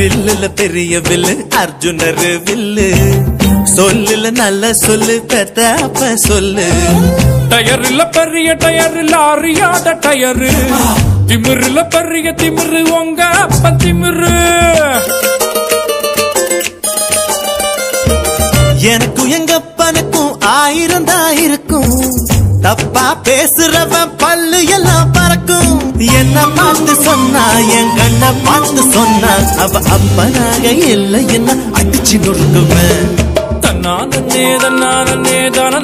வில்லுல பெரிய வில்லு அர்ஜுனர் வில்லு. சொல்லுல நல்ல சொல்லு பெத்த அப்ப சொல்லு. டயர்ல பெரிய டயர்ல அறியாத டயரு. திமிருல பெரிய திமிரு உங்க அப்ப திமிரு. எனக்கும் எங்க அப்பனுக்கும் ஆயிரம் தான் இருக்கும். தப்பா பேசுறவன் பல்லு எல்லாம் என்ன பார்த்து சொன்னா என் கண்ணை பார்த்து சொன்னா அவ அப்பனாக இல்லை என்ன அடிச்சு நொறுக்குவேன் தன்னானே தன்னானே தானே